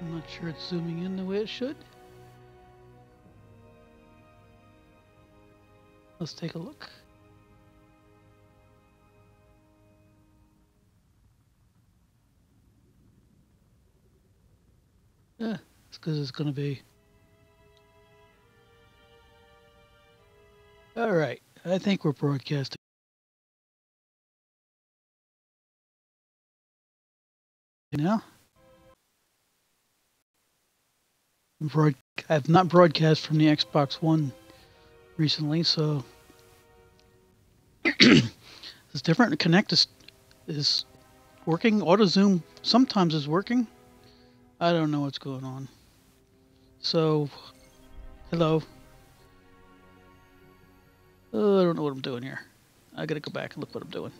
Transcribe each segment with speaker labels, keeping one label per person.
Speaker 1: I'm not sure it's zooming in the way it should. Let's take a look. Yeah, it's because it's going to be. All right, I think we're broadcasting. Now, broad, I've not broadcast from the Xbox One recently, so it's different. Kinect is, is working. Auto zoom sometimes is working. I don't know what's going on. So, hello. Oh, I don't know what I'm doing here. I gotta go back and look what I'm doing.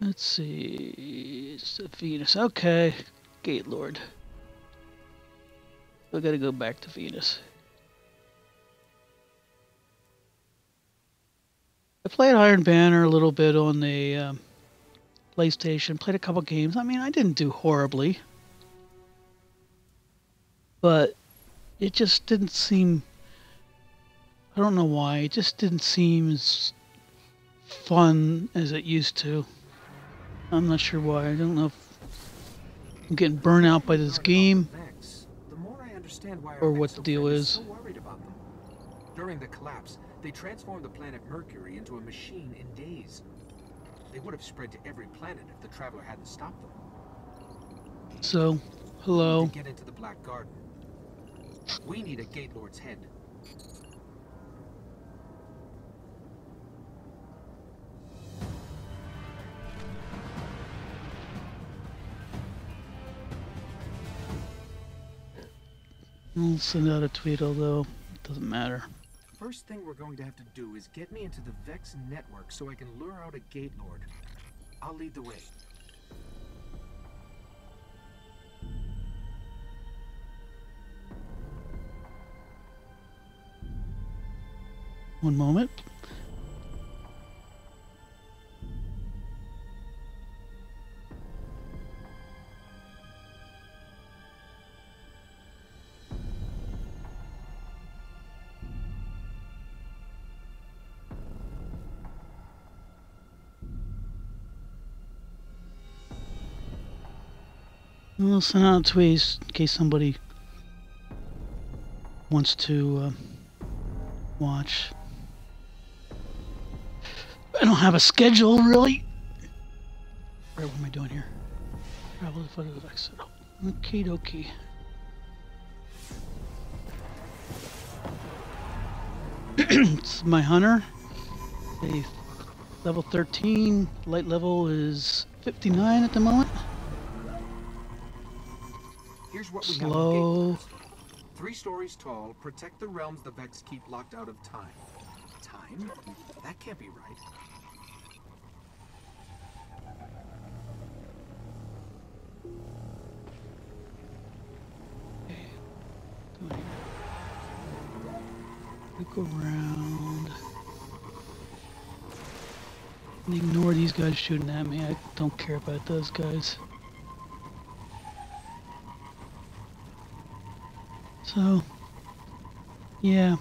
Speaker 1: Let's see. It's Venus. Okay. Gate Lord. I gotta go back to Venus. I played Iron Banner a little bit on the um, PlayStation, played a couple games. I mean, I didn't do horribly. But it just didn't seem. I don't know why. It just didn't seem as fun as it used to. I'm not sure why. I don't know if I'm getting burnt out by this game or what the deal is.
Speaker 2: During the collapse, they transformed the planet Mercury into a machine in days. They would have spread to every planet if the Traveler hadn't stopped them.
Speaker 1: So, hello.
Speaker 2: To get into the Black Garden, we need a Gate Lord's head.
Speaker 1: I'll send out a tweet, although it doesn't matter.
Speaker 2: First thing we're going to have to do is get me into the Vex network so I can lure out a Gate Lord. I'll lead the way.
Speaker 1: One moment. I'll send out a tweets in case somebody wants to uh, watch. I don't have a schedule really. Right, what am I doing here? Travel foot of exit. Okie dokie. it's my hunter. A level 13. Light level is 59 at the moment.
Speaker 2: Here's what we
Speaker 1: Slow.
Speaker 2: have Three stories tall, protect the realms the Vex keep locked out of time. Time? That can't be right.
Speaker 1: Look around. Ignore these guys shooting at me. I don't care about those guys. So, yeah.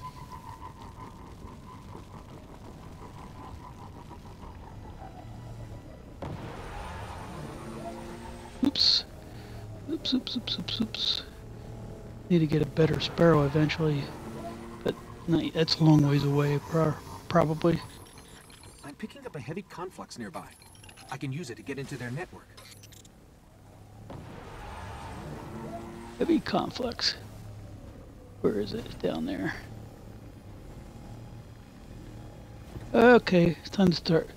Speaker 1: Oops. Oops, oops, oops, oops, oops. Need to get a better sparrow eventually. But no, that's a long ways away, probably.
Speaker 2: I'm picking up a heavy conflux nearby. I can use it to get into their network.
Speaker 1: Heavy conflux. Where is it? Down there. Okay, it's time to start.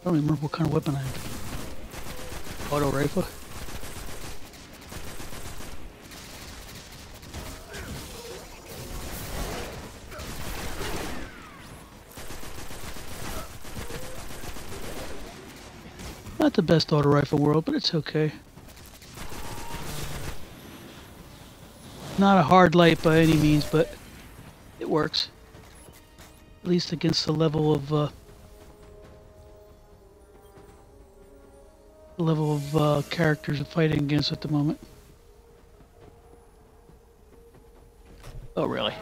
Speaker 1: I don't remember what kind of weapon I have. Auto rifle. Not the best auto rifle world, but it's okay. Not a hard light by any means, but it works. At least against the level of uh, level of uh, characters I'm fighting against at the moment. Oh, really?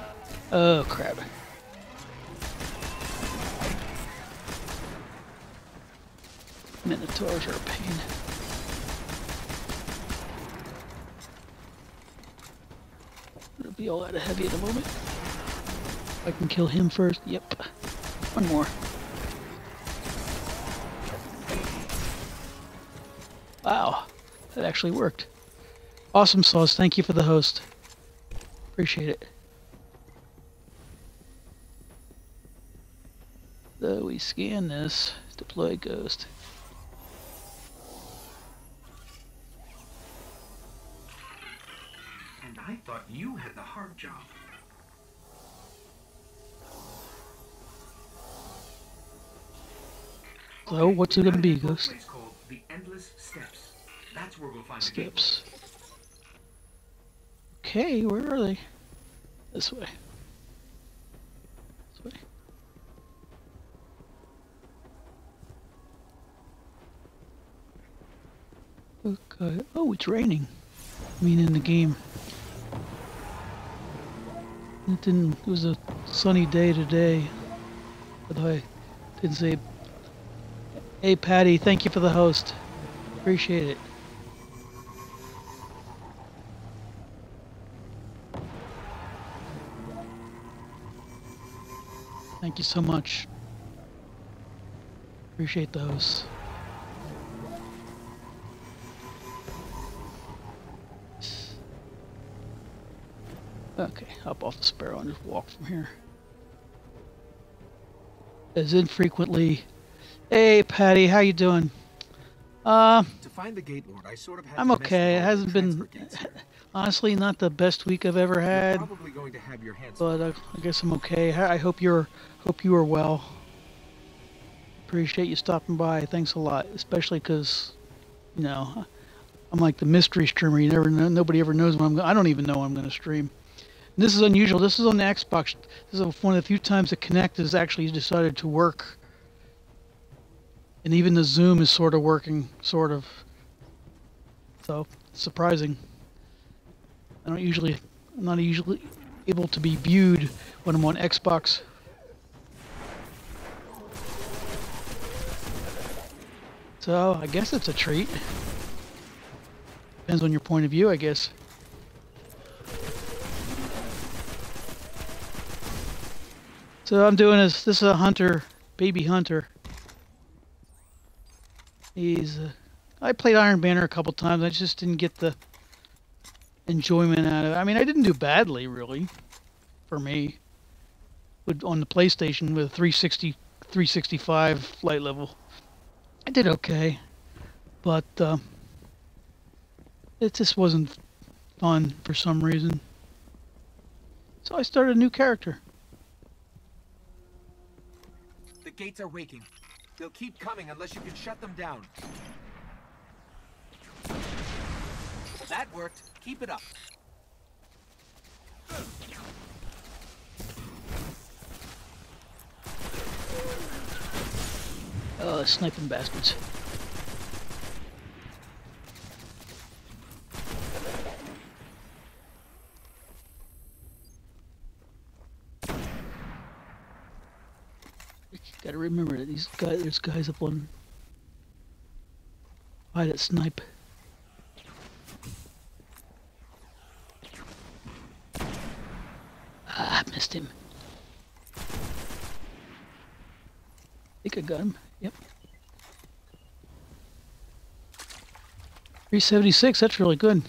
Speaker 1: Oh, crap. Minotaurs are a pain. Be all out of heavy in a moment. I can kill him first. Yep. One more. Wow. That actually worked. Awesome sauce. Thank you for the host. Appreciate it. So we scan this. Deploy ghost.
Speaker 2: Thought you had the hard job.
Speaker 1: So what's it gonna be, Ghost?
Speaker 2: Called the Endless Steps. That's where we'll find.
Speaker 1: Steps. Okay, where are they? This way. This way. Okay. Uh, oh, it's raining. I mean, in the game. It didn't. It was a sunny day today, but I didn't say. Hey, Patty, thank you for the host. Appreciate it. Thank you so much. Appreciate those. Okay, hop off the sparrow and just walk from here. As infrequently. Hey, Patty, how you doing? Uh,
Speaker 2: To find the gate lord, I sort of had
Speaker 1: I'm okay. It
Speaker 2: with all the
Speaker 1: hasn't been,
Speaker 2: transfer gates here.
Speaker 1: honestly, not the best week I've ever had.
Speaker 2: probably going to have your hands
Speaker 1: but uh, I guess I'm okay. I hope you're hope you are well. Appreciate you stopping by. Thanks a lot, especially because, you know, I'm like the mystery streamer. You never know. Nobody ever knows when I'm. I don't even know when I'm going to stream. And this is unusual. This is on the Xbox. This is one of the few times the Kinect has actually decided to work. And even the Zoom is sort of working, sort of. So surprising. I don't usually. I'm not usually able to be viewed when I'm on Xbox. So I guess it's a treat. Depends on your point of view, I guess. So I'm doing this. This is a hunter, baby hunter. He's. Uh, I played Iron Banner a couple times. I just didn't get the enjoyment out of it. I mean, I didn't do badly, really, for me. With, on the PlayStation with a 360, 365 light level, I did okay, but uh, it just wasn't fun for some reason. So I started a new character.
Speaker 2: The gates are waking. They'll keep coming unless you can shut them down. That worked. Keep it up.
Speaker 1: Oh, sniping bastards. Gotta remember that these guys, there's guys up on. Hide at snipe. Ah, missed him. think I got him. Yep. 376, that's really good.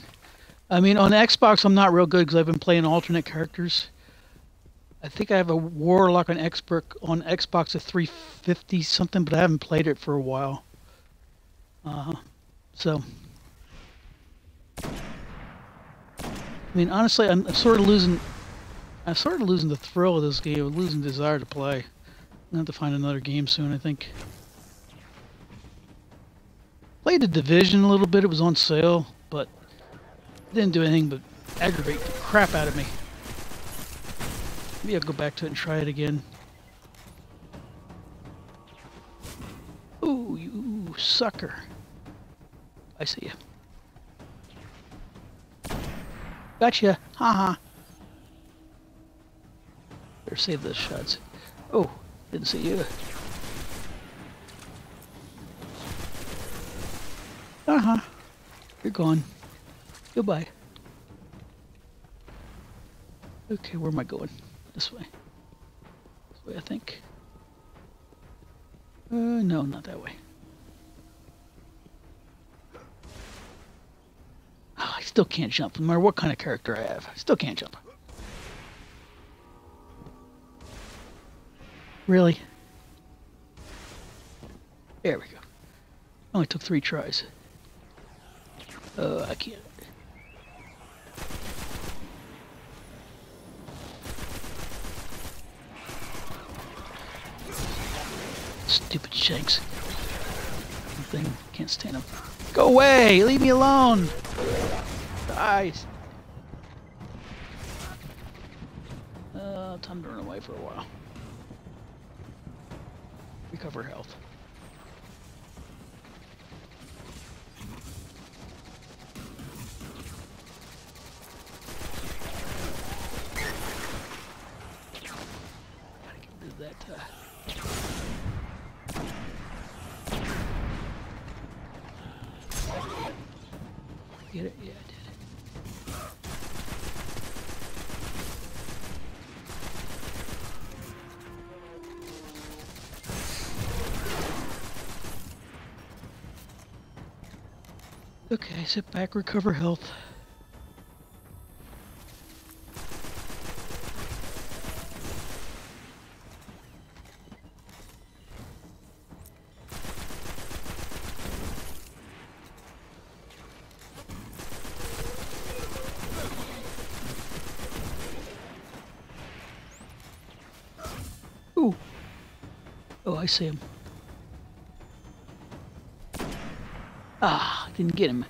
Speaker 1: I mean, on Xbox, I'm not real good because I've been playing alternate characters. I think I have a Warlock on Xbox on Xbox at 350 something, but I haven't played it for a while. Uh, so, I mean, honestly, I'm, sort of losing. I'm sort of losing the thrill of this game. Losing desire to play. I'm gonna have to find another game soon, I think. Played the Division a little bit. It was on sale, but didn't do anything but aggravate the crap out of me. Maybe I'll go back to it and try it again. Ooh, you sucker. I see you. Gotcha. Haha. -Ha. Better save those shots. Oh, didn't see you. Uh-huh. You're gone. Goodbye. Okay, where am I going? This way. This way, I think. Uh, no, not that way. Oh, I still can't jump, no matter what kind of character I have. I still can't jump. Really? There we go. Only took three tries. Oh, I can't. Stupid shanks. Thing can't stand them. Go away! Leave me alone! Guys. Uh, time to run away for a while. Recover health. Gotta get rid of that. Uh... sit back, recover health. Ooh. Oh, I see him. Ah, didn't get him.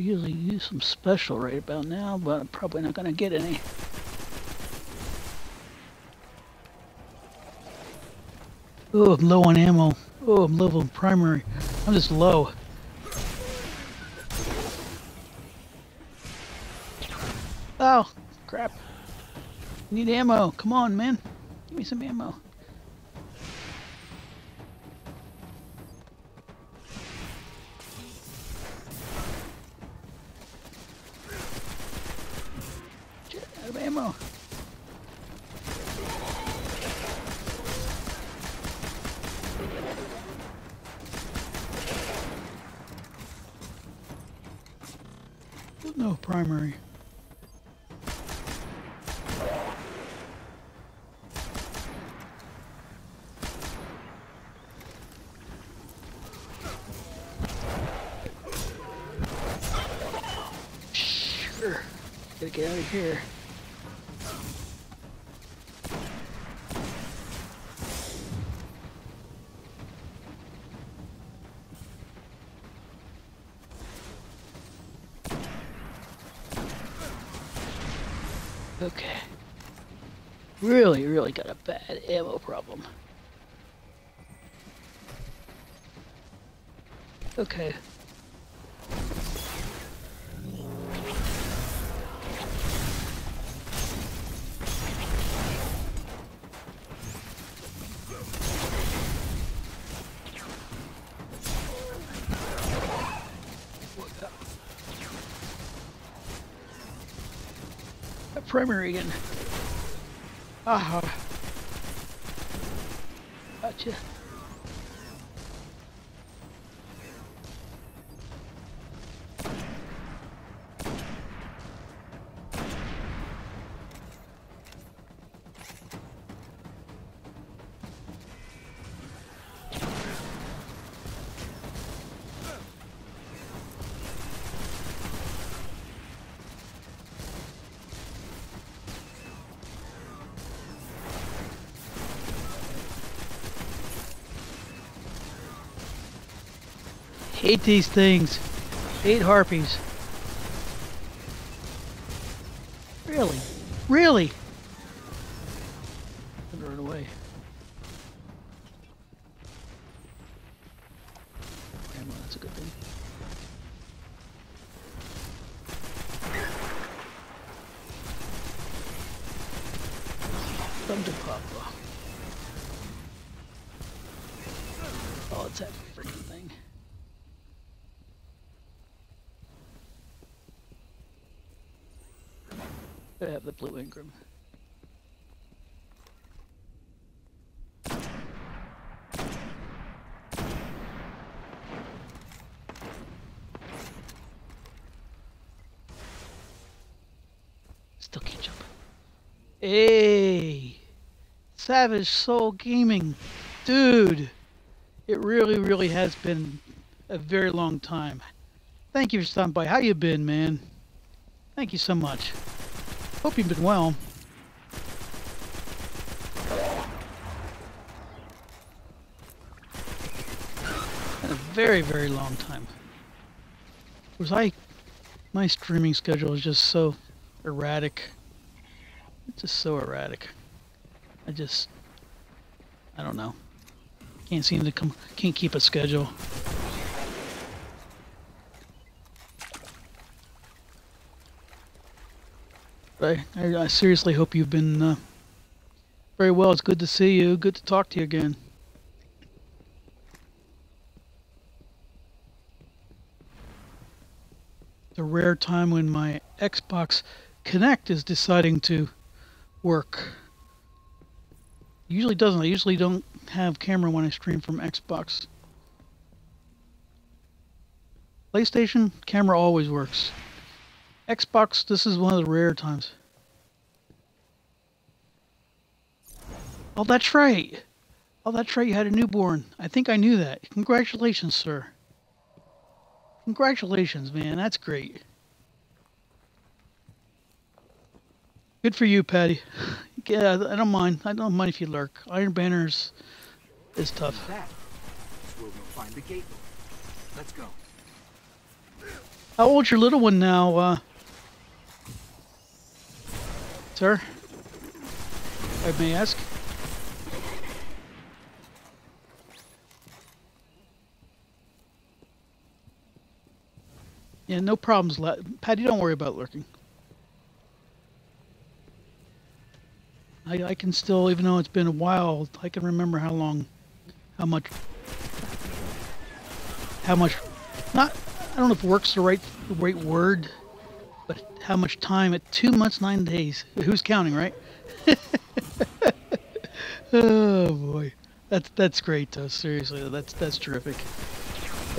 Speaker 1: Usually use some special right about now, but I'm probably not gonna get any. Oh, I'm low on ammo. Oh, I'm low on primary. I'm just low. Oh, crap. Need ammo. Come on, man. Give me some ammo. Bad ammo problem. Okay. A primary again. Aha. Gotcha. Hate these things. Hate harpies. Really? Really? Run away. That's a good thing. Come to Papa. Oh, it's that freaking thing. I have the blue Engram. Still can't jump. Hey! Savage Soul Gaming. Dude! It really, really has been a very long time. Thank you for stopping by. How you been, man? Thank you so much. Hope you've been well. Been a very, very long time. Was I... My streaming schedule is just so erratic. It's just so erratic. I just... I don't know. Can't seem to come... Can't keep a schedule. I, I, I seriously hope you've been uh, very well. It's good to see you. Good to talk to you again. The rare time when my Xbox Kinect is deciding to work. Usually doesn't. I usually don't have camera when I stream from Xbox. PlayStation camera always works. Xbox, this is one of the rare times. Oh, that's right. Oh, that's right. You had a newborn. I think I knew that. Congratulations, sir. Congratulations, man. That's great. Good for you, Patty. Yeah, I don't mind. I don't mind if you lurk. Iron Banners is tough.
Speaker 2: That is where we'll find the gate. Let's go.
Speaker 1: How old's your little one now, uh, sir? I may ask. Yeah, no problems. Patty, don't worry about lurking. I, I can still, even though it's been a while, I can remember how long, how much, how much, not, I don't know if work's the right, the right word, but how much time at two months, nine days. Who's counting, right? oh boy. That's, that's great though. Seriously, that's, that's terrific.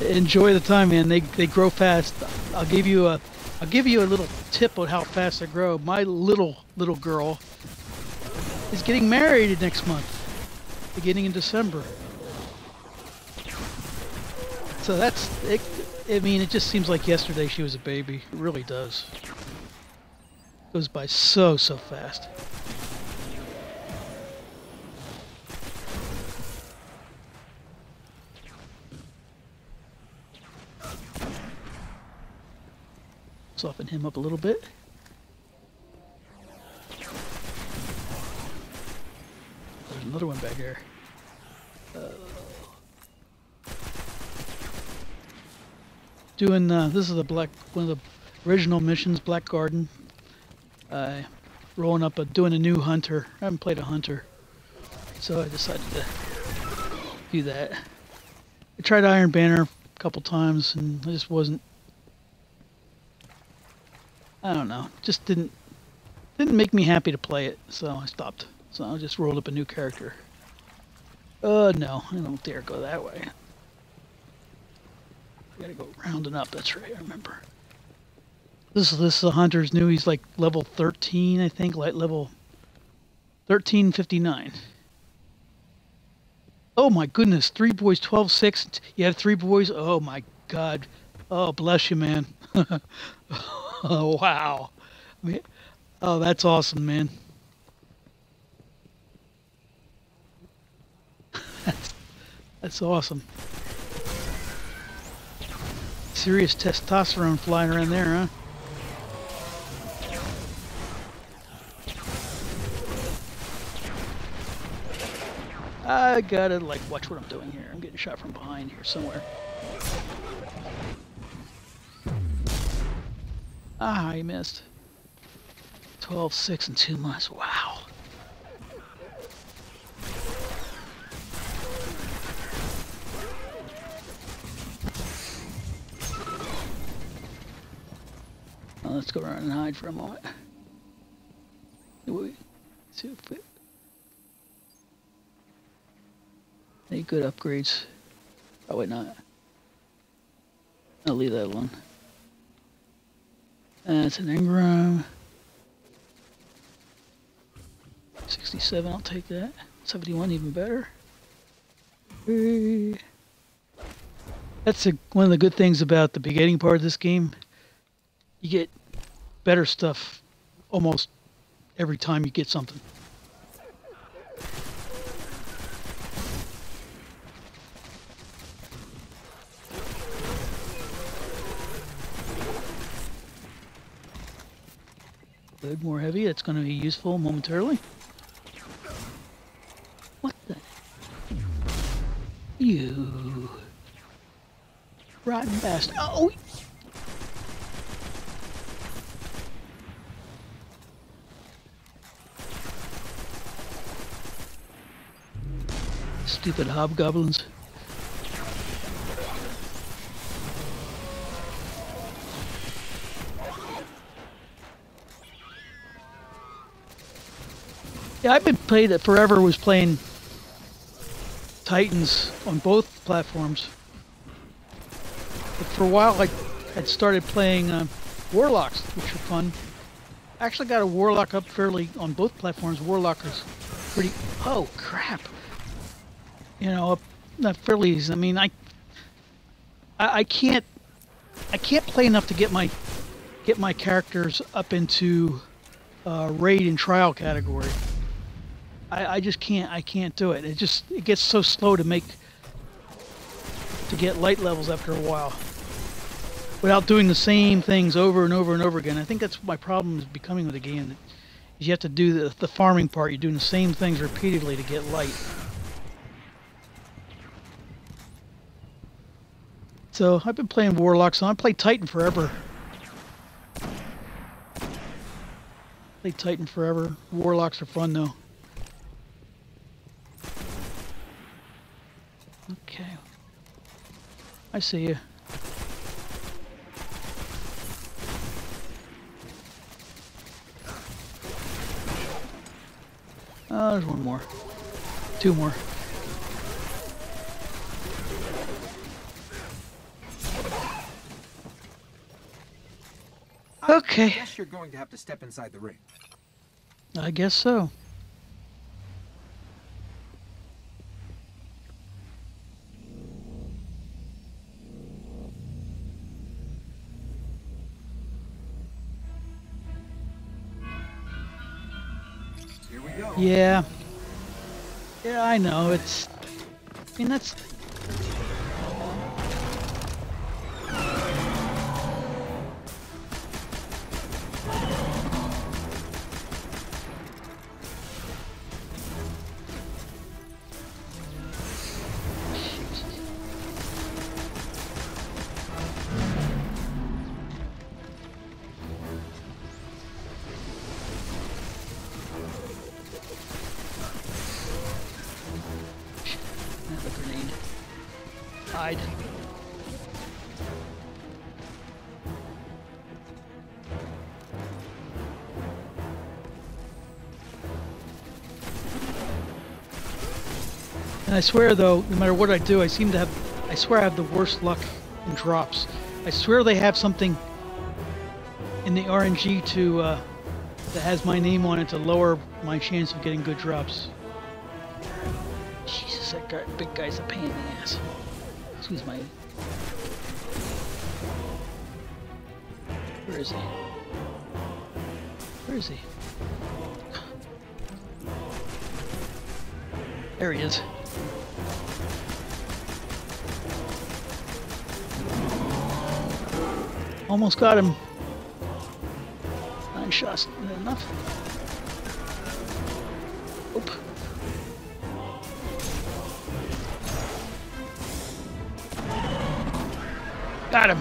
Speaker 1: Enjoy the time, man. They, they grow fast. I'll give you a, I'll give you a little tip on how fast they grow. My little, little girl is getting married next month, beginning in December. So that's it. I mean, it just seems like yesterday she was a baby. It really does. goes by so so fast. Soften him up a little bit. There's another one back here. Uh, doing uh, this is the black one of the original missions, Black Garden. Uh, rolling up a doing a new hunter. I haven't played a hunter, so I decided to do that. I tried Iron Banner a couple times and I just wasn't. I don't know. Just didn't didn't make me happy to play it, so I stopped. So I just rolled up a new character. Uh, no, I don't dare go that way. Gotta go rounding up, that's right, I remember. This is this is the hunter's new, he's like level 13, I think, like level 1359. Oh my goodness, three boys, 12, 6. You have three boys? Oh my god. Oh, bless you, man. oh, wow. I mean, oh, that's awesome, man. that's awesome. Serious testosterone flying around there, huh? I gotta like watch what I'm doing here. I'm getting shot from behind here somewhere. Ah, I missed. 12, 6, and 2 months. Wow. Let's go around and hide for a moment. See if we... Any good upgrades? Oh, Probably not. I'll leave that alone. That's an Engram. 67, I'll take that. 71, even better. Hey. That's a, one of the good things about the beginning part of this game. You get better stuff almost every time you get something. Good, more heavy. That's going to be useful momentarily. What the? You. Rotten bastard. Oh! Stupid hobgoblins. Yeah, I've been playing that forever. Was playing Titans on both platforms. But for a while, I had started playing uh, Warlocks, which are fun. Actually got a Warlock up fairly on both platforms. Warlock is pretty. Oh crap! You know, not fairly. I mean, I, I, I can't, I can't play enough to get my, get my characters up into uh, raid and trial category. I, I just can't. I can't do it. It just it gets so slow to make to get light levels after a while without doing the same things over and over and over again. I think that's my problem is becoming with the game. Is you have to do the, the farming part. You're doing the same things repeatedly to get light. So I've been playing Warlocks. So I play Titan forever. Played Titan forever. Warlocks are fun though. Okay. I see you. Oh, there's one more. Two more. Okay.
Speaker 2: I guess you're going to have to step inside the ring.
Speaker 1: I guess so.
Speaker 2: Here we go.
Speaker 1: Yeah. Yeah, I know. It's. I mean, that's. Swear though, no matter what I do, I seem to have, I swear I have the worst luck in drops. I swear they have something in the RNG to, uh, that has my name on it to lower my chance of getting good drops. Jesus, that guy, big guy's a pain in the ass. Excuse my. Where is he? Where is he? There he is. Almost got him. Nine shots, not enough. Oop. Got him.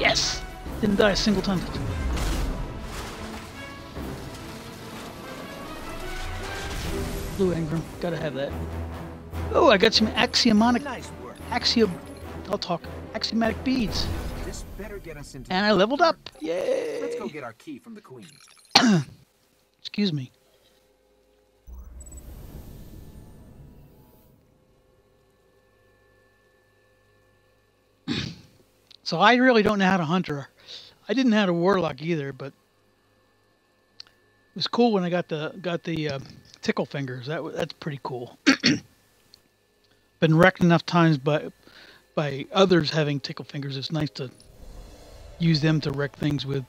Speaker 1: Yes. Didn't die a single time. Blue engram. Gotta have that. Oh, I got some axiomatic,
Speaker 2: Nice work.
Speaker 1: axiom, I'll talk, axiomatic beads.
Speaker 2: Better get us into.
Speaker 1: And I leveled up. Yay!
Speaker 2: Let's go get our key from the queen.
Speaker 1: Excuse me. so I really don't know how to hunter. I didn't know how to warlock either, but it was cool when I got the got the uh, tickle fingers. That that's pretty cool. Been wrecked enough times by by others having tickle fingers. It's nice to use them to wreck things with.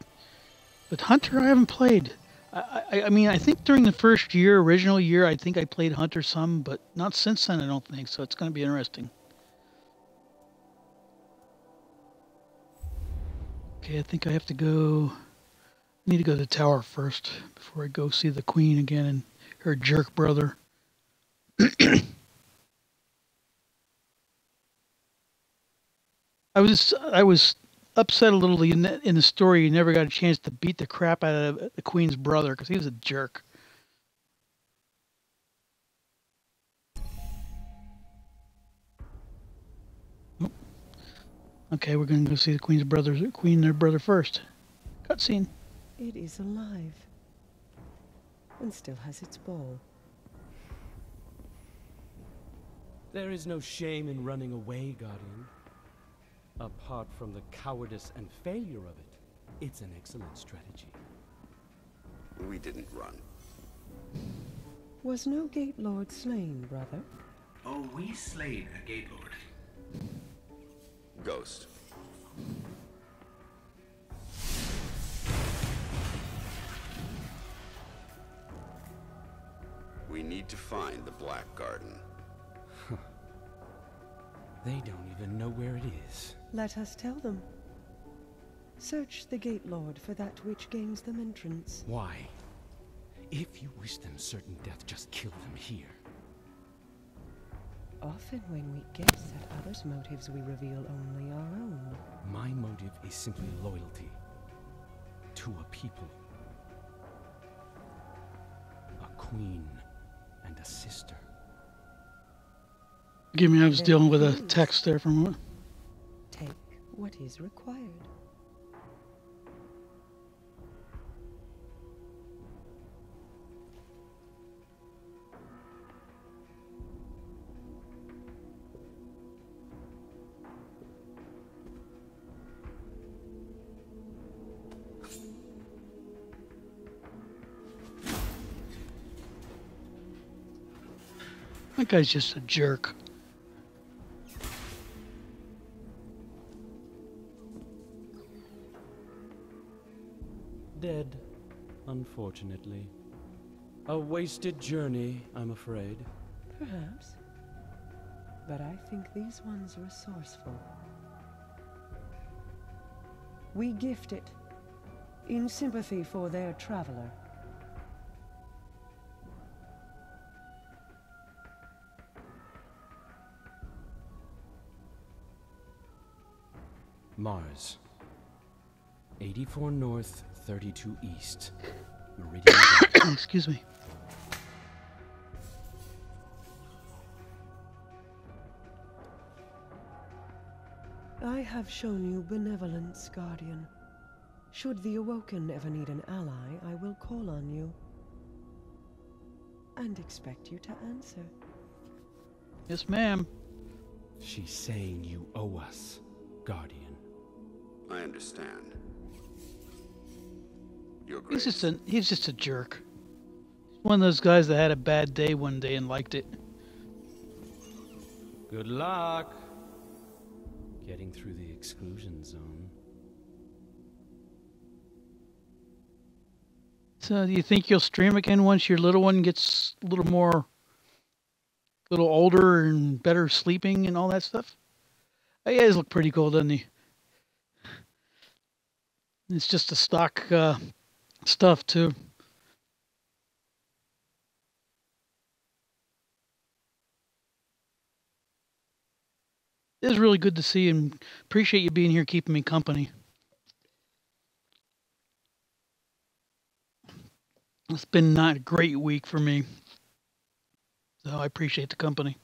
Speaker 1: But Hunter, I haven't played. I, I, I mean, I think during the first year, original year, I think I played Hunter some, but not since then. I don't think so. It's going to be interesting. Okay, I think I have to go. I need to go to the tower first before I go see the queen again and her jerk brother. I was I was upset a little in the, in the story. You never got a chance to beat the crap out of the queen's brother because he was a jerk. Okay, we're gonna go see the queen's brother, queen, their brother first. Cutscene.
Speaker 3: It is alive. And still has its ball.
Speaker 4: There is no shame in running away, Guardian. Apart from the cowardice and failure of it, it's an excellent strategy.
Speaker 5: We didn't run.
Speaker 3: Was no Gate Lord slain, brother?
Speaker 6: Oh, we slayed a Gate Lord.
Speaker 5: Ghost. We need to find the Black Garden.
Speaker 4: They don't even know where it is.
Speaker 3: Let us tell them. Search the Gate Lord for that which gains them entrance.
Speaker 4: Why? If you wish them certain death, just kill them here.
Speaker 3: Often when we guess at others' motives, we reveal only our own.
Speaker 4: My motive is simply loyalty to a people, a queen, and a sister.
Speaker 1: Give me. I was dealing with a text there from.
Speaker 3: What is required.
Speaker 1: That guy's just a jerk.
Speaker 4: Unfortunately. A wasted journey, I'm afraid.
Speaker 3: Perhaps. But I think these ones are resourceful. We gift it in sympathy for their traveler.
Speaker 4: Mars. 84 north, 32 east. Meridian.
Speaker 1: Excuse me.
Speaker 3: I have shown you benevolence, Guardian. Should the Awoken ever need an ally, I will call on you. And expect you to answer.
Speaker 1: Yes, ma'am.
Speaker 4: She's saying you owe us, Guardian.
Speaker 5: I understand. Your
Speaker 1: He's just a he's just a jerk. One of those guys that had a bad day one day and liked it.
Speaker 4: Good luck. Getting through the exclusion zone.
Speaker 1: So, do you think you'll stream again once your little one gets a little more, a little older and better sleeping and all that stuff? He does look pretty cool, doesn't he? It's just a stock uh, stuff too. it was really good to see and appreciate you being here, keeping me company. It's been not a great week for me, so I appreciate the company.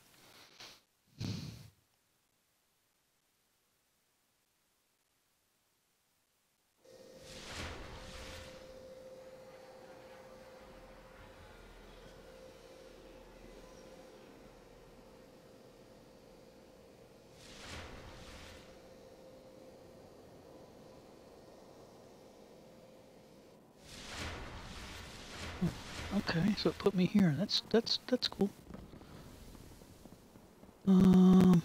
Speaker 1: Okay, so it put me here. That's that's that's cool. Um,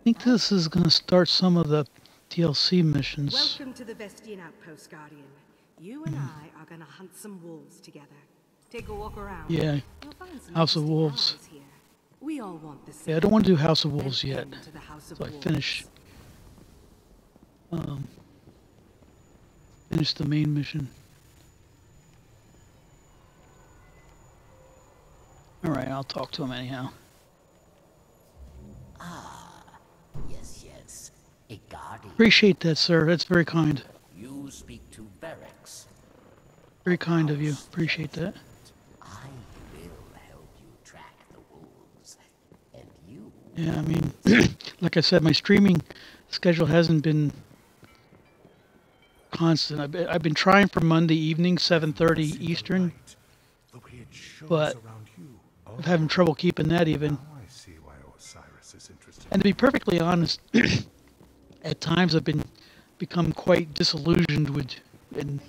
Speaker 1: I think this is going to start some of the DLC missions.
Speaker 7: Welcome to the Vestian Outpost, Guardian. You and I are gonna hunt some wolves together. Take a walk around.
Speaker 1: Yeah,
Speaker 7: You'll find some
Speaker 1: House of Wolves.
Speaker 7: We all want the same.
Speaker 1: Yeah, I don't want to do House of Wolves yet.
Speaker 7: House of
Speaker 1: So I finish um finish the main mission. All right, I'll talk to him anyhow.
Speaker 8: Ah, Yes, yes. A guardian.
Speaker 1: Appreciate that, sir. That's very kind.
Speaker 8: You speak to Variks.
Speaker 1: Very kind of you. Appreciate that.
Speaker 8: I will help you track the wolves. And you
Speaker 1: Yeah, I mean, like I said, my streaming schedule hasn't been constant. I've been, I've been trying for Monday evening, 7:30 Eastern, but
Speaker 9: you. Oh,
Speaker 1: I'm having oh. trouble keeping that even.
Speaker 9: I see why Osiris is interested.
Speaker 1: And to be perfectly honest, at times I've been become quite disillusioned with in,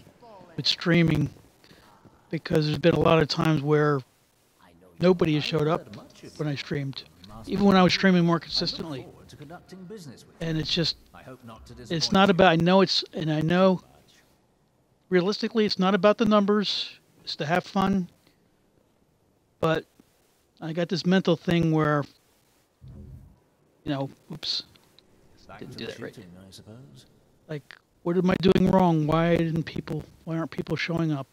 Speaker 1: with streaming because there's been a lot of times where nobody has showed up when I streamed, even when I was streaming more consistently.
Speaker 10: Conducting business with
Speaker 1: And it's just
Speaker 10: I hope not to
Speaker 1: it's not about I know it's and I know realistically it's not about the numbers. It's to have fun. But I got this mental thing where you know, oops. Didn't do that right.
Speaker 10: I suppose.
Speaker 1: like what am I doing wrong? Why didn't people why aren't people showing up?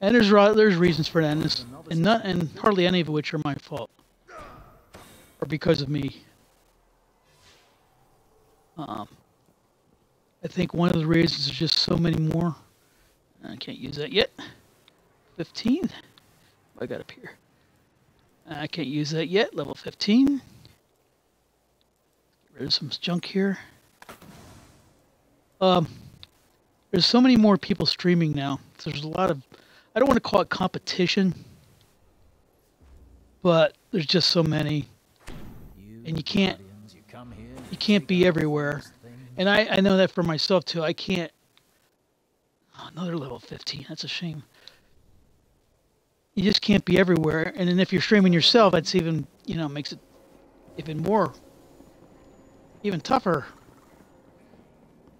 Speaker 1: And there's there's reasons for that, and, and not and hardly any of which are my fault or because of me. Um, I think one of the reasons is just so many more. I can't use that yet. Fifteen. What I got up here. I can't use that yet. Level fifteen. Get rid of some junk here. Um, there's so many more people streaming now. There's a lot of, I don't want to call it competition, but there's just so many, and you can't,
Speaker 10: you come here,
Speaker 1: you can't be everywhere. And I, I know that for myself too. I can't. Oh, another level 15. That's a shame. You just can't be everywhere. And then if you're streaming yourself, that's even, you know, makes it even more, even tougher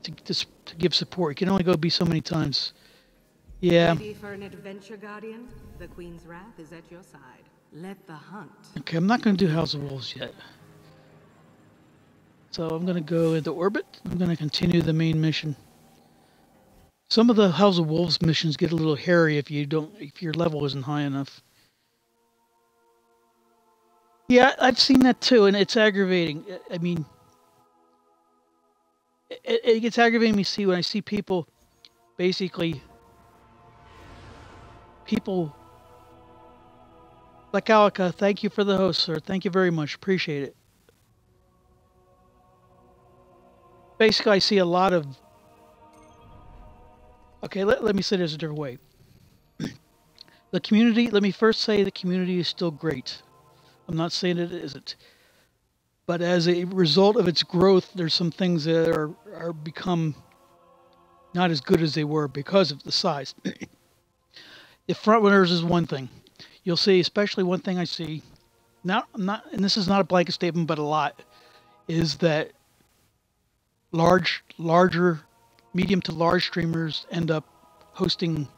Speaker 1: to, to, to give support. You can only go be so many times. Yeah.
Speaker 7: Ready for an adventure, Guardian? The Queen's wrath is at your side. Let the hunt.
Speaker 1: Okay, I'm not going to do House of Wolves yet. So I'm going to go into orbit. I'm going to continue the main mission. Some of the House of Wolves missions get a little hairy if you don't if your level isn't high enough. Yeah, I've seen that too, and it's aggravating. I- mean, it, it gets aggravating me see when I see people basically people like Alika, thank you for the host, sir. Thank you very much. Appreciate it. Basically, I see a lot of. Okay, let, let me say this a different way. the community, let me first say the community is still great. I'm not saying it isn't. But as a result of its growth, there's some things that are, are become not as good as they were because of the size. the front runners is one thing. You'll see, especially one thing I see, not not, and this is not a blanket statement, but a lot, is that large, larger, medium to large streamers end up hosting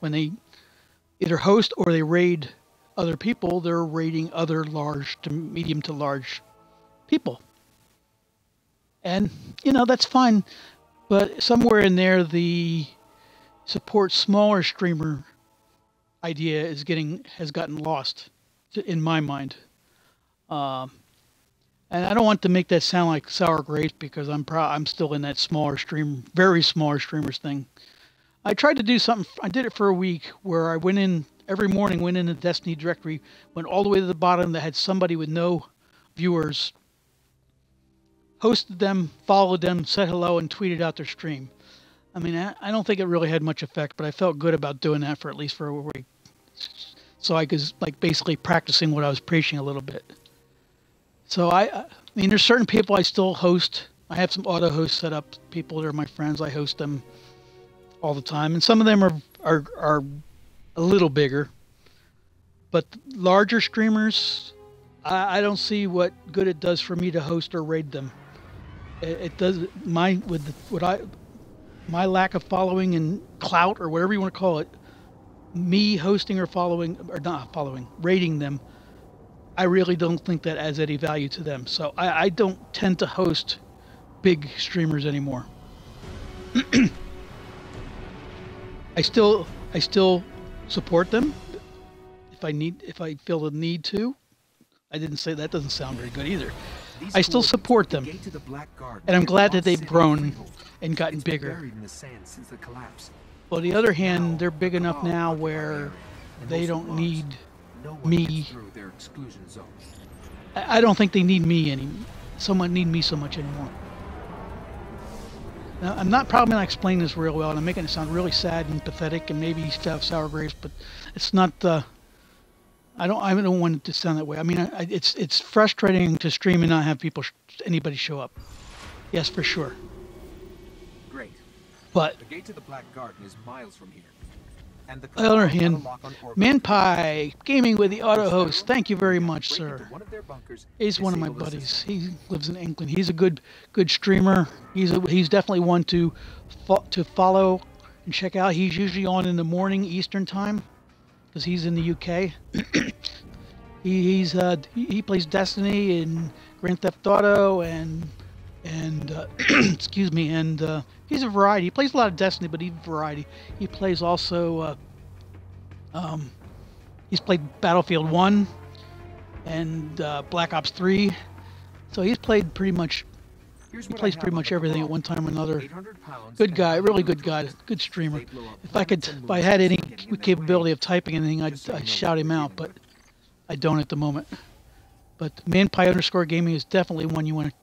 Speaker 1: when they either host or they raid other people. They're raiding other large to medium to large people, and you know that's fine, but somewhere in there the support smaller streamer idea is getting has gotten lost in my mind. Um, and I don't want to make that sound like sour grapes because I'm pro- I'm still in that smaller stream, very smaller streamers thing. I tried to do something. I did it for a week where I went in every morning, went in the Destiny directory, went all the way to the bottom that had somebody with no viewers, hosted them, followed them, said hello, and tweeted out their stream. I mean, I, I don't think it really had much effect, but I felt good about doing that for at least for a week. So I was like basically practicing what I was preaching a little bit. So I, I mean, there's certain people I still host. I have some auto hosts set up. People that are my friends, I host them all the time, and some of them are are are a little bigger. But larger streamers, I, I don't see what good it does for me to host or raid them. It, it does my with what I my lack of following and clout or whatever you want to call it. Me hosting or following or not following, rating them. I really don't think that adds any value to them. So I, I don't tend to host big streamers anymore. I still I still support them if I need if I feel the need to. I didn't say that doesn't sound very good either.
Speaker 2: These
Speaker 1: I still support them.
Speaker 2: the
Speaker 1: And I'm glad that they've grown and gotten
Speaker 2: It's
Speaker 1: bigger.
Speaker 2: the the.
Speaker 1: On the other hand, they're big enough now where they don't need
Speaker 2: no
Speaker 1: me.
Speaker 2: through their exclusion zone.
Speaker 1: I I don't think they need me any. Someone need me so much anymore. Now, I'm not probably not explaining this real well, and I'm making it sound really sad and pathetic, and maybe have sour grapes, but it's not. Uh, I don't. I don't want it to sound that way. I mean, I, I- it's it's frustrating to stream and not have people, sh- anybody show up. Yes, for sure.
Speaker 2: Great.
Speaker 1: But
Speaker 2: The gate to the Black Garden is miles from here. And the
Speaker 1: on the other hand,
Speaker 2: got a lock on Orbit.
Speaker 1: Manpie Gaming with the Auto Host. Thank you very much, sir.
Speaker 2: one of their bunkers,
Speaker 1: He's one of my buddies. He lives in England. He's a good good streamer. He's a, he's definitely one to fo- to follow and check out. He's usually on in the morning Eastern time because he's in the UK. he, he's uh, he, he plays Destiny and Grand Theft Auto and and uh, excuse me and uh, he's a variety. He plays a lot of Destiny, but he's variety. He plays also. Uh, um, he's played Battlefield One and uh, Black Ops 3. So he's played pretty much.
Speaker 2: Here's
Speaker 1: He plays pretty much everything at one time or another. Good guy, really good guy, good streamer.
Speaker 2: They blow up
Speaker 1: If I could, if I had any
Speaker 2: getting in their
Speaker 1: capability of typing anything, I'd,
Speaker 2: Just so you
Speaker 1: I'd shout him out, but I don't at the moment. But Manpie underscore gaming is definitely one you want to.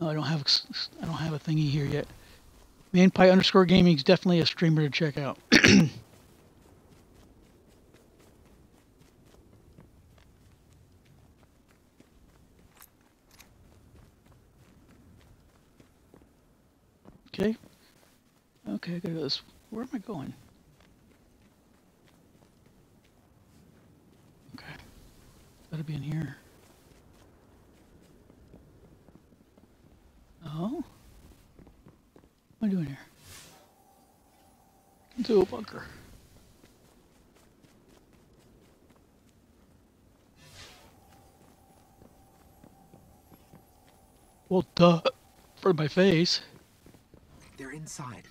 Speaker 1: Oh, I don't have I don't have a thingy here yet. Manpie underscore gaming is definitely a streamer to check out. okay. Okay, I gotta go this. Where am I going? Okay. Gotta be in here. Oh? What am I doing here? Into a bunker. Well, duh. For my face.
Speaker 2: They're inside.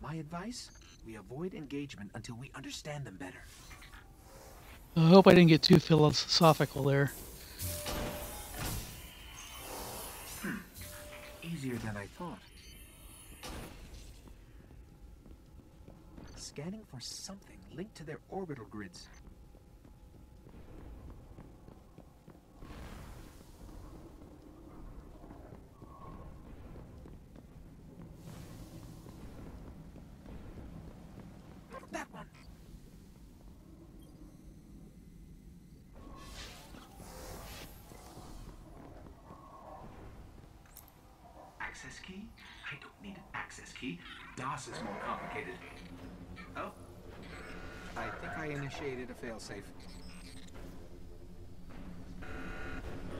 Speaker 2: My advice? We avoid engagement until we understand them better.
Speaker 1: I hope I didn't get too philosophical there.
Speaker 2: Easier than I thought. Scanning for something linked to their orbital grids. That one.
Speaker 6: Access key? I don't need an access key. DOS is more complicated. Oh,
Speaker 2: I think I initiated a failsafe.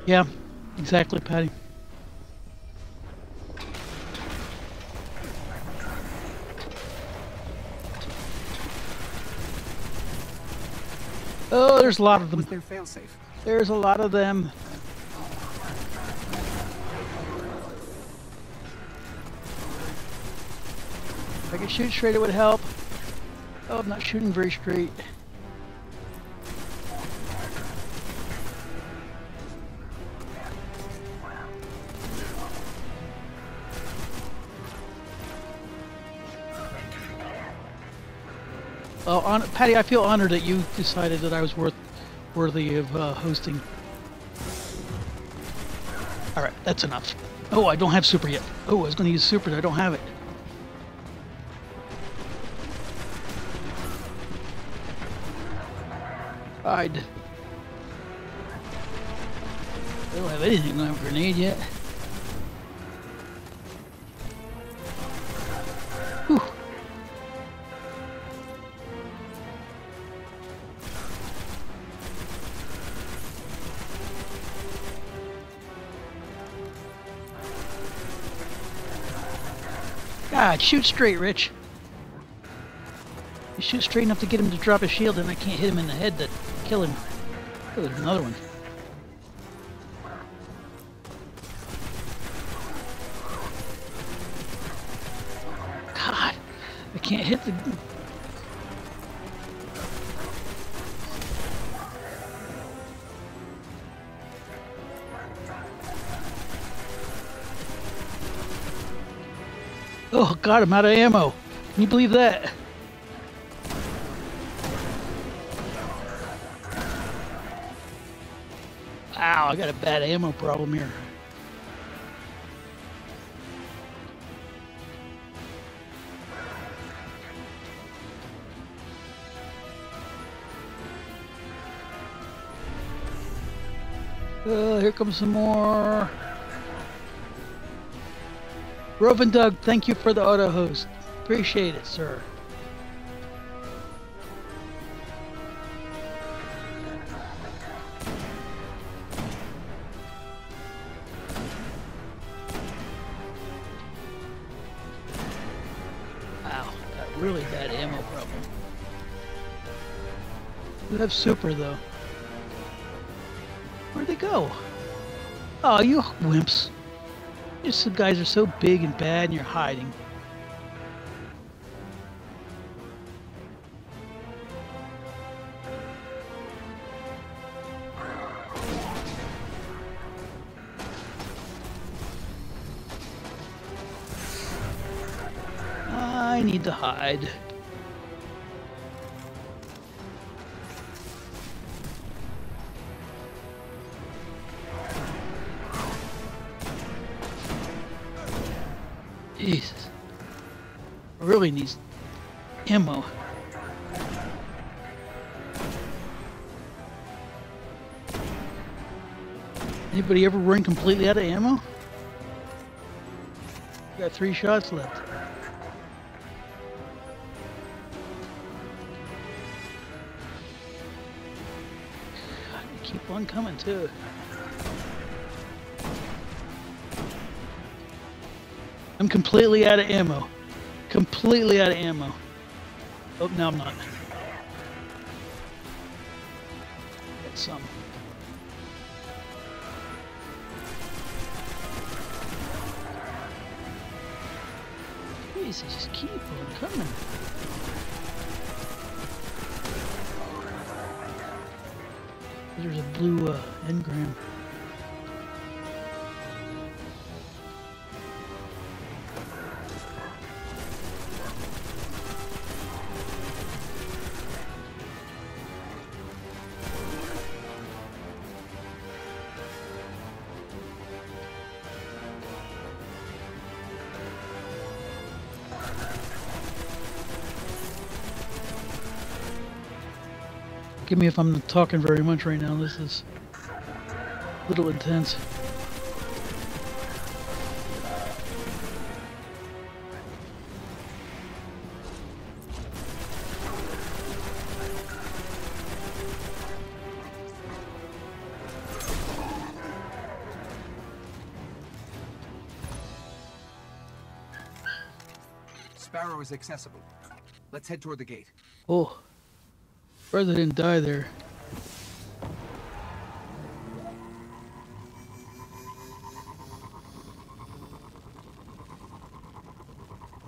Speaker 1: Yeah, exactly, Patty. Oh, there's a lot of
Speaker 2: Was
Speaker 1: them.
Speaker 2: their failsafe?
Speaker 1: There's a lot of them. shoot straight, it would help. Oh, I'm not shooting very straight. Uh, on, Patty, I feel honored that you decided that I was worth worthy of uh, hosting. All right, that's enough. Oh, I don't have super yet. Oh, I was going to use super, I don't have it. I don't have anything. Have grenade yet. Whew. God, shoot straight, Rich. Shoot straight enough to get him to drop his shield, and I can't hit him in the head to kill him. Oh, there's another one. God, I can't hit the. Oh God, I'm out of ammo. Can you believe that? I got a bad ammo problem here. Uh, here comes some more. Rovin Doug, thank you for the auto host. Appreciate it, sir. Have super though. Where'd they go? Oh, you wimps. Just the guys are so big and bad and you're hiding. I need to hide. Jesus. Really needs ammo. Anybody ever run completely out of ammo? Got three shots left. Keep on coming too. I'm completely out of ammo. Completely out of ammo. Oh, no, I'm not. Forgive me if I'm not talking very much right now. This is a little intense.
Speaker 2: Sparrow is accessible. Let's head toward the gate.
Speaker 1: Oh, brother didn't die there.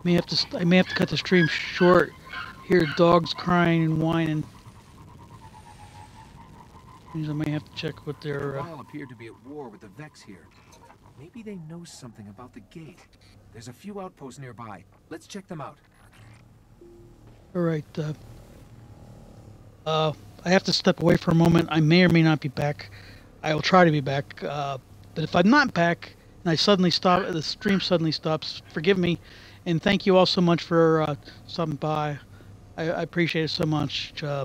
Speaker 1: May have to. I may have to cut the stream short. Hear dogs crying and whining. Means I may have to check what their. Uh,
Speaker 2: All appear to be at war with the Vex here. Maybe they know something about the gate. There's a few outposts nearby. Let's check them out.
Speaker 1: all right. Uh, Uh, I have to step away for a moment. I may or may not be back. I will try to be back. Uh, but if I'm not back and I suddenly stop, the stream suddenly stops, forgive me. And thank you all so much for uh, stopping by. I, I appreciate it so much. Uh,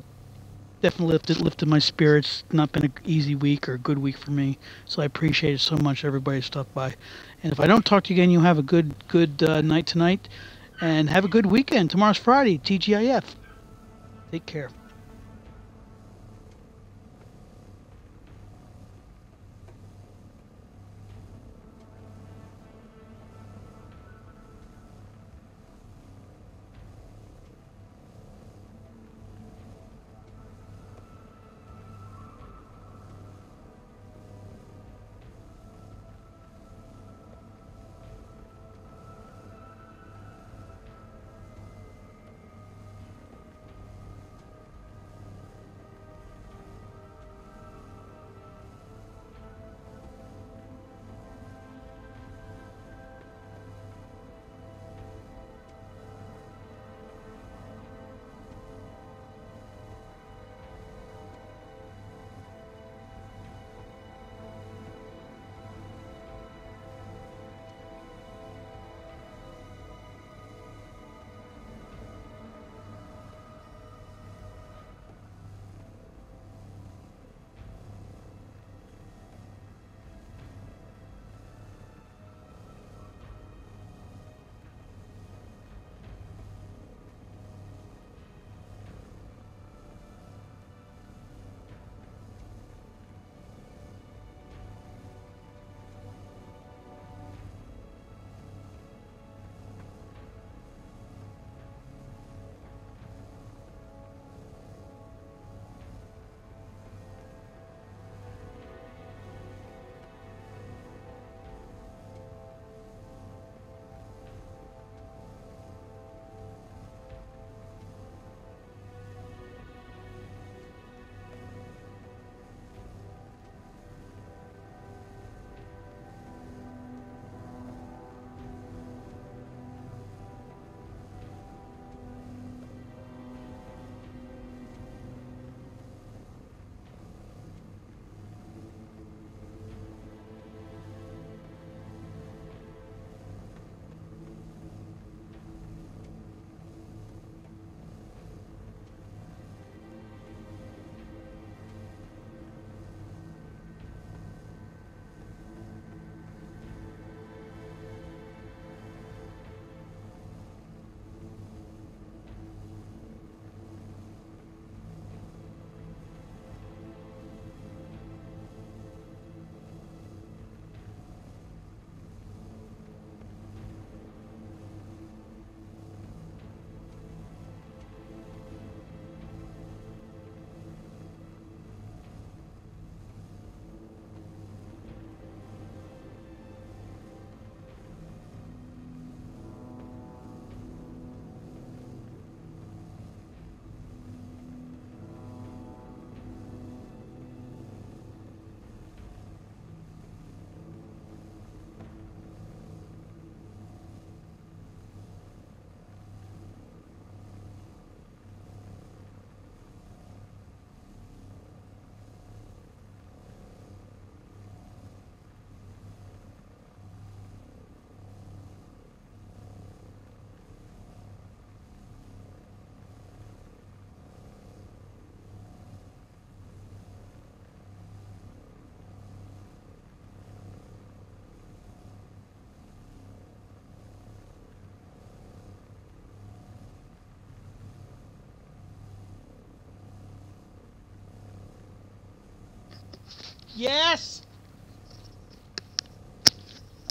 Speaker 1: definitely lifted lifted my spirits. Not been an easy week or a good week for me, so I appreciate it so much. Everybody stopped by, and if I don't talk to you again, you have a good good uh, night tonight, and have a good weekend. Tomorrow's Friday, TGIF. Take care.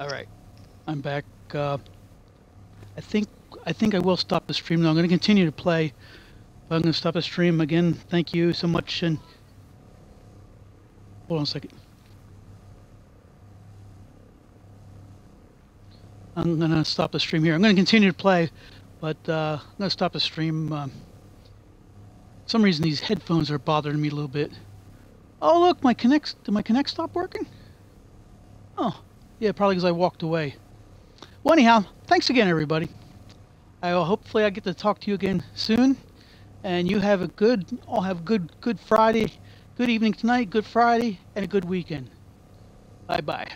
Speaker 1: All right, I'm back. Uh, I think I think I will stop the stream now. I'm going to continue to play. But I'm going to stop the stream again. Thank you so much. And hold on a second. I'm going to stop the stream here. I'm going to continue to play, but uh, I'm going to stop the stream. For some reason, these headphones are bothering me a little bit. Oh, look, my Kinect. Did my Kinect stop working? Oh, yeah, probably because I walked away. Well, anyhow, thanks again, everybody. I will hopefully I get to talk to you again soon. And you have a good, all have good, good Friday, good evening tonight, good Friday, and a good weekend. Bye bye.